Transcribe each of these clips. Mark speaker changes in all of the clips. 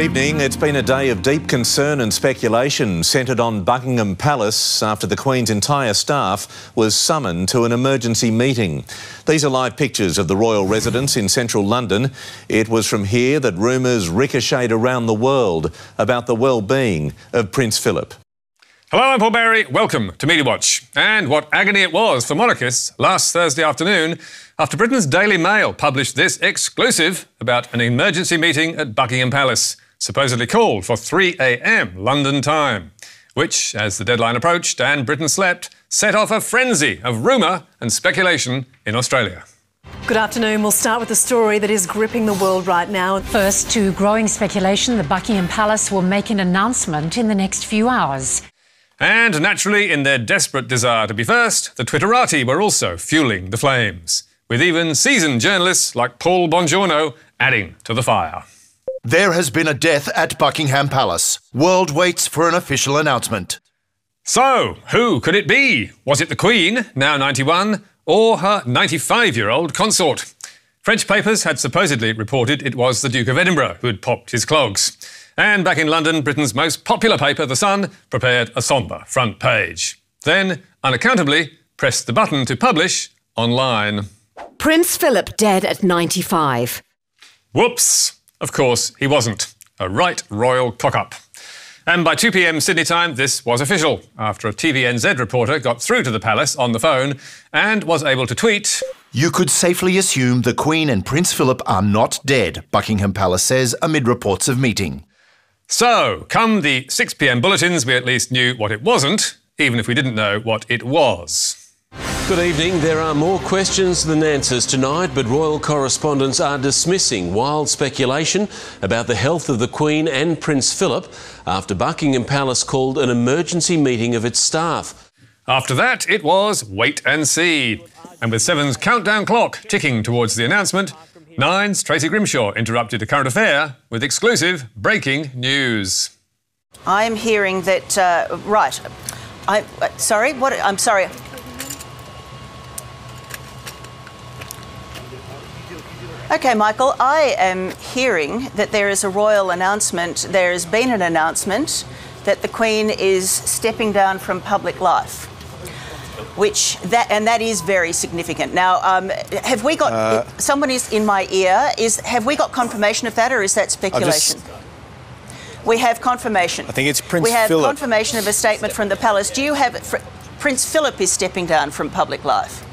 Speaker 1: Evening. It's been a day of deep concern and speculation centred on Buckingham Palace after the Queen's entire staff was summoned to an emergency meeting. These are live pictures of the royal residence in central London. It was from here that rumours ricocheted around the world about the well-being of Prince Philip.
Speaker 2: Hello, I'm Paul Barry. Welcome to Media Watch. And what agony it was for monarchists last Thursday afternoon after Britain's Daily Mail published this exclusive about an emergency meeting at Buckingham Palace, supposedly called for 3 a.m. London time, which, as the deadline approached and Britain slept, set off a frenzy of rumour and speculation in Australia.
Speaker 3: Good afternoon. We'll start with a story that is gripping the world right now.
Speaker 4: First, to growing speculation, the Buckingham Palace will make an announcement in the next few hours.
Speaker 2: And naturally, in their desperate desire to be first, the Twitterati were also fueling the flames, with even seasoned journalists like Paul Bongiorno adding to the fire.
Speaker 5: There has been a death at Buckingham Palace. World waits for an official announcement.
Speaker 2: So, who could it be? Was it the Queen, now 91, or her 95 year old consort? French papers had supposedly reported it was the Duke of Edinburgh who had popped his clogs. And back in London, Britain's most popular paper, The Sun, prepared a sombre front page. Then, unaccountably, pressed the button to publish online.
Speaker 6: Prince Philip dead at 95.
Speaker 2: Whoops! Of course, he wasn't. A right royal cock up. And by 2 pm Sydney time, this was official after a TVNZ reporter got through to the palace on the phone and was able to tweet.
Speaker 5: You could safely assume the Queen and Prince Philip are not dead, Buckingham Palace says amid reports of meeting.
Speaker 2: So, come the 6 pm bulletins, we at least knew what it wasn't, even if we didn't know what it was.
Speaker 7: Good evening. There are more questions than answers tonight, but royal correspondents are dismissing wild speculation about the health of the Queen and Prince Philip after Buckingham Palace called an emergency meeting of its staff.
Speaker 2: After that, it was wait and see. And with Seven's countdown clock ticking towards the announcement, Nine's Tracy Grimshaw interrupted a current affair with exclusive breaking news.
Speaker 8: I'm hearing that, uh, right. I, uh, sorry, what? I'm sorry. Okay, Michael, I am hearing that there is a royal announcement, there has been an announcement that the Queen is stepping down from public life. Which that and that is very significant. Now, um, have we got uh, someone is in my ear? Is have we got confirmation of that, or is that speculation? We have confirmation.
Speaker 9: I think it's Prince. Philip.
Speaker 8: We have
Speaker 9: Philip.
Speaker 8: confirmation of a statement from the palace. Do you have Prince Philip is stepping down from public life?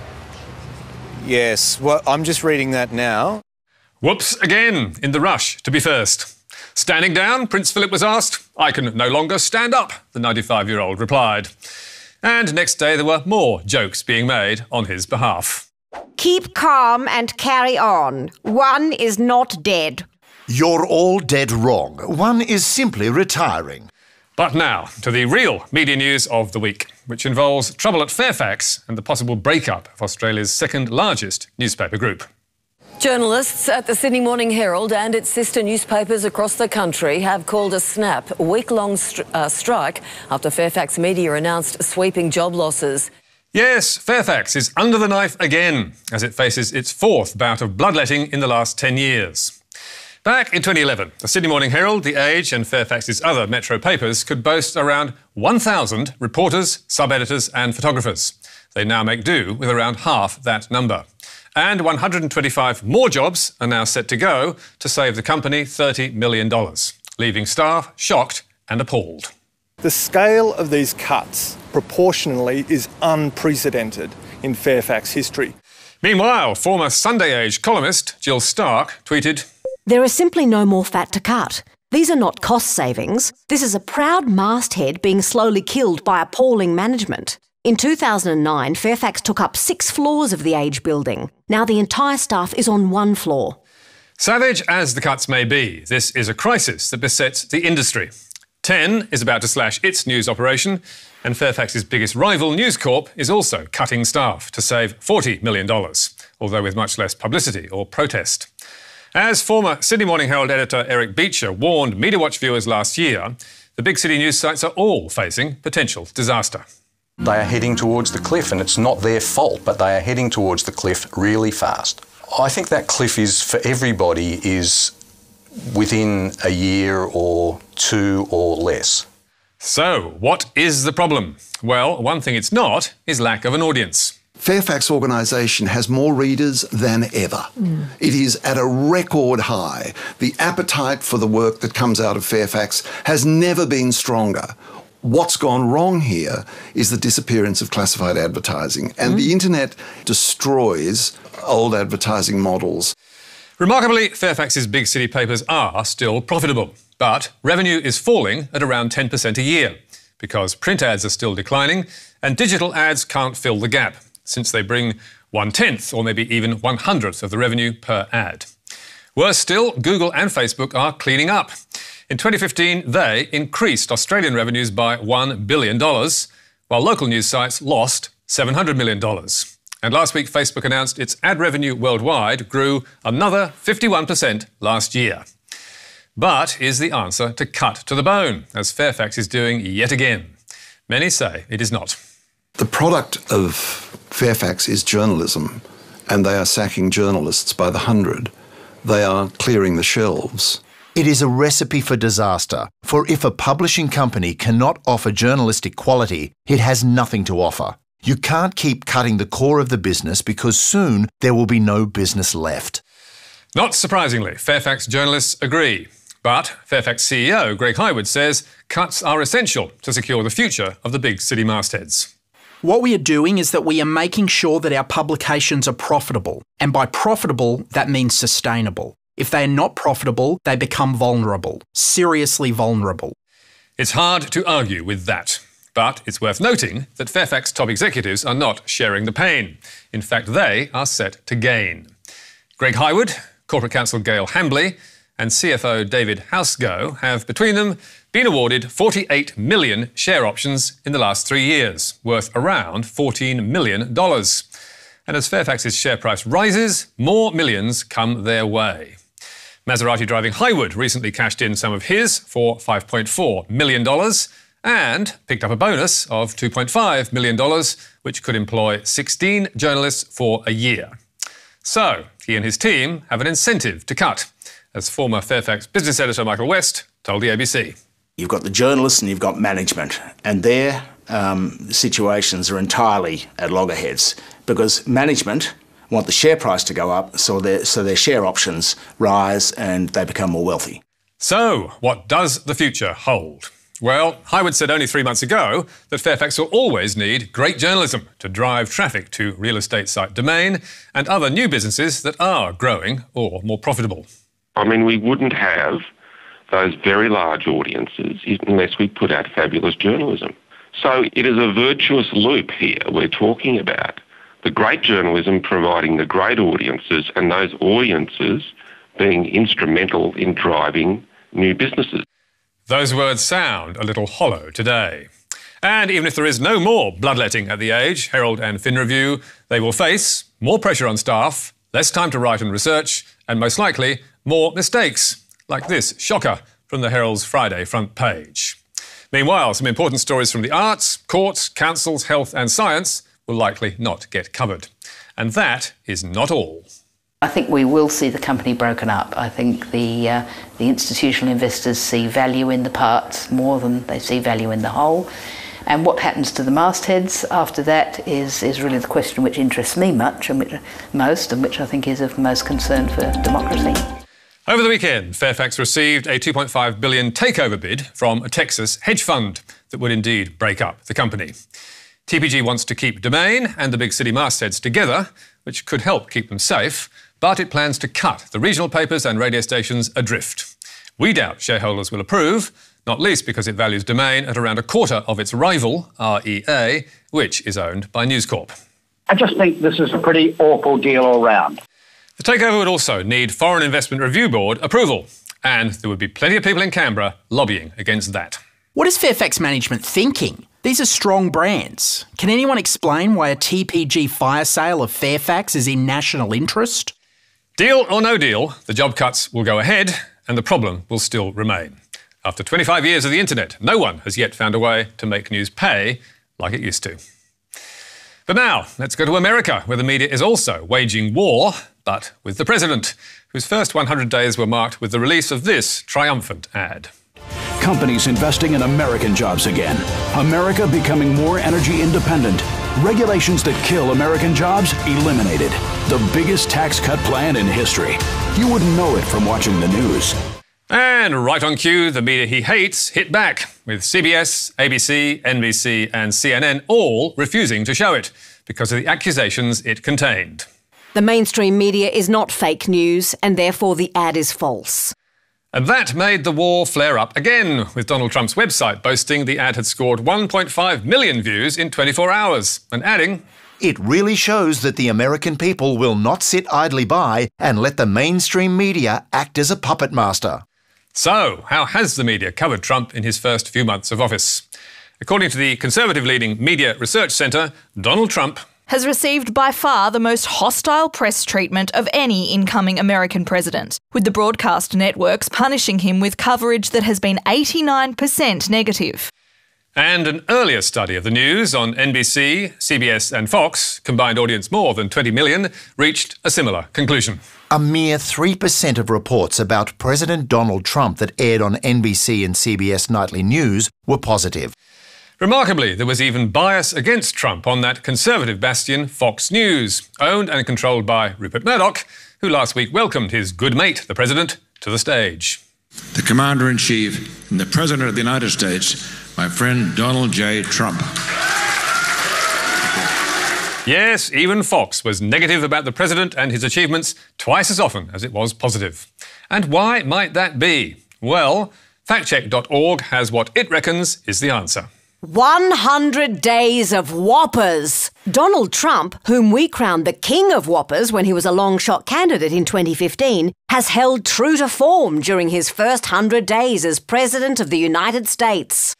Speaker 9: Yes. Well, I'm just reading that now.
Speaker 2: Whoops again in the rush to be first. Standing down, Prince Philip was asked. I can no longer stand up, the 95 year old replied. And next day there were more jokes being made on his behalf.
Speaker 6: Keep calm and carry on. One is not dead.
Speaker 5: You're all dead wrong. One is simply retiring.
Speaker 2: But now to the real media news of the week, which involves trouble at Fairfax and the possible breakup of Australia's second largest newspaper group.
Speaker 10: Journalists at the Sydney Morning Herald and its sister newspapers across the country have called a snap, week-long uh, strike after Fairfax Media announced sweeping job losses.
Speaker 2: Yes, Fairfax is under the knife again as it faces its fourth bout of bloodletting in the last 10 years. Back in 2011, the Sydney Morning Herald, The Age, and Fairfax's other metro papers could boast around 1,000 reporters, sub editors, and photographers. They now make do with around half that number. And 125 more jobs are now set to go to save the company $30 million, leaving staff shocked and appalled.
Speaker 9: The scale of these cuts proportionally is unprecedented in Fairfax history.
Speaker 2: Meanwhile, former Sunday Age columnist Jill Stark tweeted
Speaker 6: There is simply no more fat to cut. These are not cost savings. This is a proud masthead being slowly killed by appalling management. In 2009, Fairfax took up six floors of the Age building. Now the entire staff is on one floor.
Speaker 2: Savage as the cuts may be, this is a crisis that besets the industry. Ten is about to slash its news operation, and Fairfax's biggest rival, News Corp, is also cutting staff to save $40 million, although with much less publicity or protest. As former Sydney Morning Herald editor Eric Beecher warned Media Watch viewers last year, the big city news sites are all facing potential disaster.
Speaker 11: They are heading towards the cliff, and it's not their fault, but they are heading towards the cliff really fast. I think that cliff is for everybody is within a year or two or less.
Speaker 2: So, what is the problem? Well, one thing it's not is lack of an audience.
Speaker 12: Fairfax organisation has more readers than ever. Mm. It is at a record high. The appetite for the work that comes out of Fairfax has never been stronger. What's gone wrong here is the disappearance of classified advertising, and mm. the internet destroys old advertising models.
Speaker 2: Remarkably, Fairfax's big city papers are still profitable, but revenue is falling at around 10% a year because print ads are still declining and digital ads can't fill the gap since they bring one tenth or maybe even one hundredth of the revenue per ad. Worse still, Google and Facebook are cleaning up. In 2015, they increased Australian revenues by $1 billion, while local news sites lost $700 million. And last week, Facebook announced its ad revenue worldwide grew another 51% last year. But is the answer to cut to the bone, as Fairfax is doing yet again? Many say it is not.
Speaker 12: The product of Fairfax is journalism, and they are sacking journalists by the hundred. They are clearing the shelves.
Speaker 5: It is a recipe for disaster, for if a publishing company cannot offer journalistic quality, it has nothing to offer. You can't keep cutting the core of the business because soon there will be no business left.
Speaker 2: Not surprisingly, Fairfax journalists agree. But Fairfax CEO Greg Hywood says cuts are essential to secure the future of the big city mastheads.
Speaker 13: What we are doing is that we are making sure that our publications are profitable. And by profitable, that means sustainable. If they are not profitable, they become vulnerable, seriously vulnerable.
Speaker 2: It's hard to argue with that. But it's worth noting that Fairfax top executives are not sharing the pain. In fact, they are set to gain. Greg Hywood, Corporate Counsel Gail Hambly, and CFO David Housego have, between them, been awarded 48 million share options in the last three years, worth around $14 million. And as Fairfax's share price rises, more millions come their way. Maserati driving Hywood recently cashed in some of his for $5.4 million and picked up a bonus of $2.5 million, which could employ 16 journalists for a year. So, he and his team have an incentive to cut as former Fairfax business editor Michael West told the ABC.
Speaker 14: You've got the journalists and you've got management, and their um, situations are entirely at loggerheads because management want the share price to go up so their, so their share options rise and they become more wealthy.
Speaker 2: So, what does the future hold? Well, Hywood said only three months ago that Fairfax will always need great journalism to drive traffic to real estate site Domain and other new businesses that are growing or more profitable.
Speaker 15: I mean, we wouldn't have those very large audiences unless we put out fabulous journalism. So it is a virtuous loop here we're talking about. The great journalism providing the great audiences and those audiences being instrumental in driving new businesses.
Speaker 2: Those words sound a little hollow today. And even if there is no more bloodletting at the Age, Herald and Fin Review, they will face more pressure on staff, less time to write and research, and most likely more mistakes, like this shocker from the Herald's Friday front page. Meanwhile, some important stories from the arts, courts, councils, health, and science will likely not get covered. And that is not all.
Speaker 16: I think we will see the company broken up. I think the uh, the institutional investors see value in the parts more than they see value in the whole. And what happens to the mastheads after that is, is really the question which interests me much and which, most, and which I think is of most concern for democracy.
Speaker 2: Over the weekend, Fairfax received a 2.5 billion takeover bid from a Texas hedge fund that would indeed break up the company. TPG wants to keep Domain and the big city mastheads together, which could help keep them safe, but it plans to cut the regional papers and radio stations adrift. We doubt shareholders will approve, not least because it values Domain at around a quarter of its rival, REA, which is owned by News Corp.
Speaker 17: I just think this is a pretty awful deal all round.
Speaker 2: The takeover would also need Foreign Investment Review Board approval, and there would be plenty of people in Canberra lobbying against that.
Speaker 13: What is Fairfax management thinking? These are strong brands. Can anyone explain why a TPG fire sale of Fairfax is in national interest?
Speaker 2: Deal or no deal, the job cuts will go ahead and the problem will still remain. After 25 years of the internet, no one has yet found a way to make news pay like it used to. But now, let's go to America, where the media is also waging war but with the president, whose first 100 days were marked with the release of this triumphant ad.
Speaker 18: Companies investing in American jobs again. America becoming more energy independent. Regulations that kill American jobs eliminated. The biggest tax cut plan in history. You wouldn't know it from watching the news.
Speaker 2: And right on cue, the media he hates hit back, with CBS, ABC, NBC, and CNN all refusing to show it because of the accusations it contained.
Speaker 6: The mainstream media is not fake news, and therefore the ad is false.
Speaker 2: And that made the war flare up again, with Donald Trump's website boasting the ad had scored 1.5 million views in 24 hours, and adding,
Speaker 5: It really shows that the American people will not sit idly by and let the mainstream media act as a puppet master.
Speaker 2: So, how has the media covered Trump in his first few months of office? According to the conservative leading Media Research Centre, Donald Trump
Speaker 19: has received by far the most hostile press treatment of any incoming American president, with the broadcast networks punishing him with coverage that has been 89% negative.
Speaker 2: And an earlier study of the news on NBC, CBS, and Fox, combined audience more than 20 million, reached a similar conclusion.
Speaker 5: A mere 3% of reports about President Donald Trump that aired on NBC and CBS Nightly News were positive.
Speaker 2: Remarkably, there was even bias against Trump on that conservative bastion, Fox News, owned and controlled by Rupert Murdoch, who last week welcomed his good mate, the president, to the stage.
Speaker 20: The Commander in Chief and the President of the United States, my friend Donald J. Trump.
Speaker 2: Yes, even Fox was negative about the president and his achievements twice as often as it was positive. And why might that be? Well, factcheck.org has what it reckons is the answer.
Speaker 6: 100 days of whoppers. Donald Trump, whom we crowned the king of whoppers when he was a long shot candidate in 2015, has held true to form during his first 100 days as President of the United States.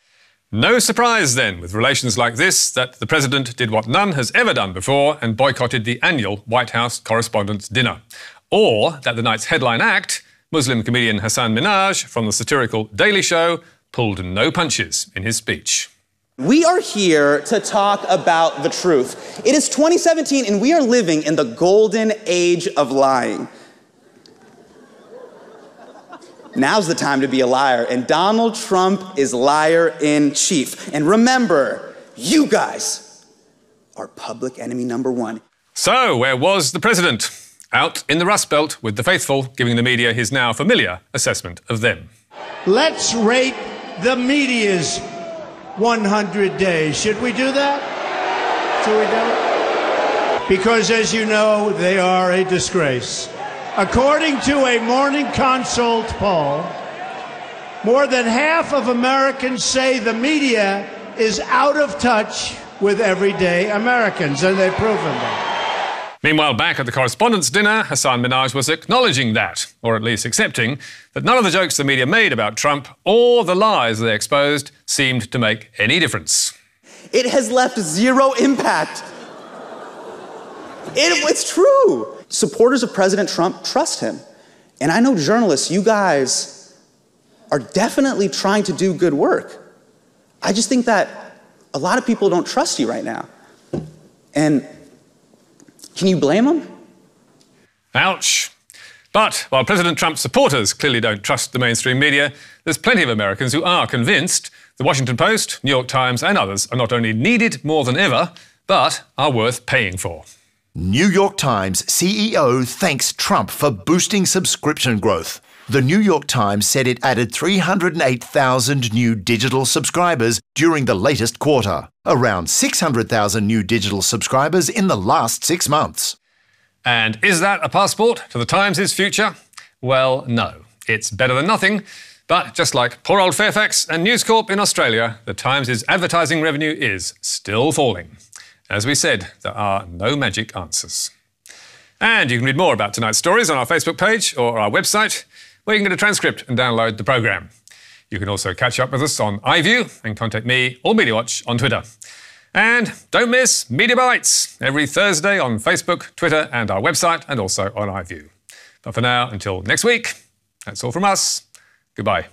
Speaker 2: No surprise then, with relations like this, that the president did what none has ever done before and boycotted the annual White House Correspondents' Dinner. Or that the night's headline act, Muslim comedian Hasan Minhaj from the satirical Daily Show, pulled no punches in his speech.
Speaker 21: We are here to talk about the truth. It is 2017 and we are living in the golden age of lying. Now's the time to be a liar, and Donald Trump is liar in chief. And remember, you guys are public enemy number one.
Speaker 2: So, where was the president? Out in the Rust Belt with the faithful, giving the media his now familiar assessment of them.
Speaker 22: Let's rate the media's 100 days. Should we do that? Should we do it? Because, as you know, they are a disgrace. According to a Morning Consult poll, more than half of Americans say the media is out of touch with everyday Americans, and they've proven that.
Speaker 2: Meanwhile, back at the correspondence dinner, Hasan Minhaj was acknowledging that, or at least accepting, that none of the jokes the media made about Trump or the lies they exposed seemed to make any difference.
Speaker 21: It has left zero impact. It, it's true. Supporters of President Trump trust him. And I know journalists, you guys are definitely trying to do good work. I just think that a lot of people don't trust you right now. And can you blame them?
Speaker 2: Ouch. But while President Trump's supporters clearly don't trust the mainstream media, there's plenty of Americans who are convinced the Washington Post, New York Times, and others are not only needed more than ever, but are worth paying for.
Speaker 5: New York Times CEO thanks Trump for boosting subscription growth. The New York Times said it added 308,000 new digital subscribers during the latest quarter, around 600,000 new digital subscribers in the last six months.
Speaker 2: And is that a passport to the Times' future? Well, no. It's better than nothing. But just like poor old Fairfax and News Corp in Australia, the Times' advertising revenue is still falling. As we said, there are no magic answers. And you can read more about tonight's stories on our Facebook page or our website, where you can get a transcript and download the programme. You can also catch up with us on iView and contact me or MediaWatch on Twitter. And don't miss Media Bites every Thursday on Facebook, Twitter, and our website, and also on iView. But for now, until next week, that's all from us. Goodbye.